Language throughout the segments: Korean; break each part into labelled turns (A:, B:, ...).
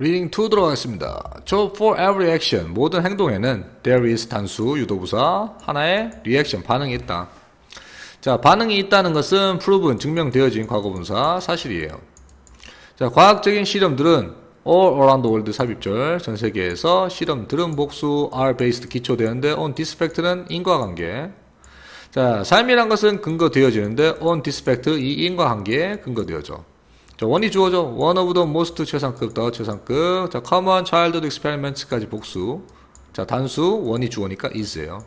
A: reading 2 들어가겠습니다. 저 for every action 모든 행동에는 there is 단수 유도부사 하나의 reaction 반응이 있다. 자 반응이 있다는 것은 proven 증명되어진 과거분사 사실이에요. 자 과학적인 실험들은 all around the world 삽입절 전 세계에서 실험들은 복수 are based 기초되는데 on this fact는 인과관계 자 삶이란 것은 근거되어지는데 on this fact 이 인과관계에 근거되어져 자, one이 주어죠. one of the most 최상급, the 최상급. 자, common childhood experiments까지 복수. 자, 단수, one이 주어니까 is예요.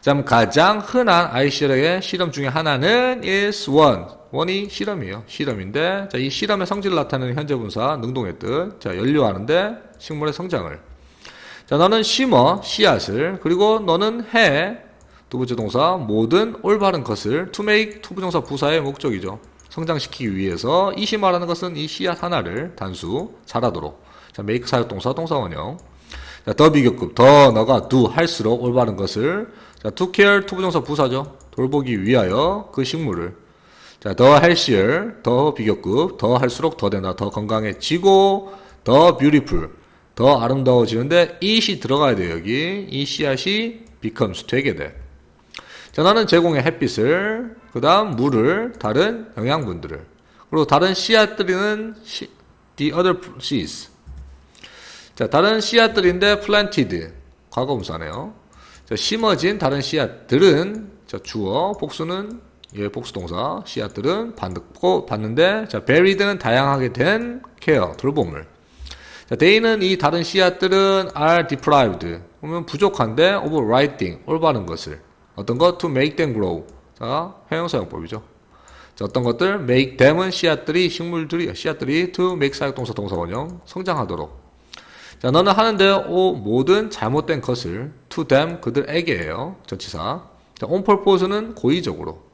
A: 자, 그럼 가장 흔한 아이 시절의 실험 중에 하나는 is one. one이 실험이에요. 실험인데, 자, 이 실험의 성질을 나타내는 현재 분사, 능동의 뜻. 자, 연루하는데, 식물의 성장을. 자, 너는 심어, 씨앗을. 그리고 너는 해, 두 번째 동사, 모든 올바른 것을 to make, 투부정사 부사의 목적이죠. 성장시키기 위해서 it이 말하는 것은 이 씨앗 하나를 단수 자라도록. 자 make 사역 동사 동사원형. 자 the 비교급 the 너가 do 할수록 올바른 것을. 자 to care 투부정사 부사죠. 돌보기 위하여 그 식물을. 자 the healthier the 비교급 더 할수록 더 된다 더 건강해지고 the beautiful 더 아름다워지는데 it이 들어가야 돼요 여기. 이 씨앗이 becomes 되게 돼 자, 나는 제공의 햇빛을, 그 다음 물을, 다른 영양분들을. 그리고 다른 씨앗들은 시, the other seeds. 자, 다른 씨앗들인데 planted. 과거분사네요. 자, 심어진 다른 씨앗들은, 자, 주어, 복수는, 예, 복수 동사, 씨앗들은 받고, 받는데, 자, buried는 다양하게 된 케어, 돌봄을. 자, they는 이 다른 씨앗들은 are deprived. 그러면 부족한데, of writing, 올바른 것을. 어떤 것 to make them grow. 자, 회용사용법이죠. 자, 어떤 것들 make them은 씨앗들이 식물들이 씨앗들이 to make 사역동사 동사 원형 성장하도록. 자, 너는 하는데 오 모든 잘못된 것을 to them 그들에게예요. 전치사. 자, on purpose는 고의적으로.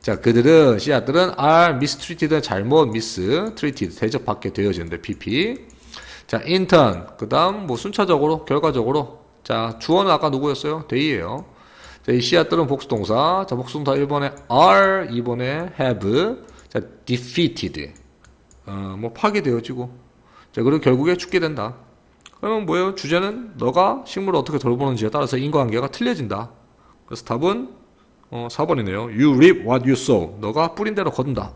A: 자, 그들은 씨앗들은 are mistreated 잘못 mistreated 대접받게 되어지는데 pp. 자, intern 그다음 뭐 순차적으로 결과적으로 자, 주어는 아까 누구였어요? 데이예요. 자, 이 씨앗들은 복수동사. 자, 복수동사 1번에 are, 2번에 have. 자, defeated. 어, 뭐 파괴되어지고. 자, 그리고 결국에 죽게 된다. 그러면 뭐예요? 주제는 너가 식물을 어떻게 돌보는지에 따라서 인과관계가 틀려진다. 그래서 답은 어, 4번이네요. You reap what you sow. 너가 뿌린 대로 거둔다.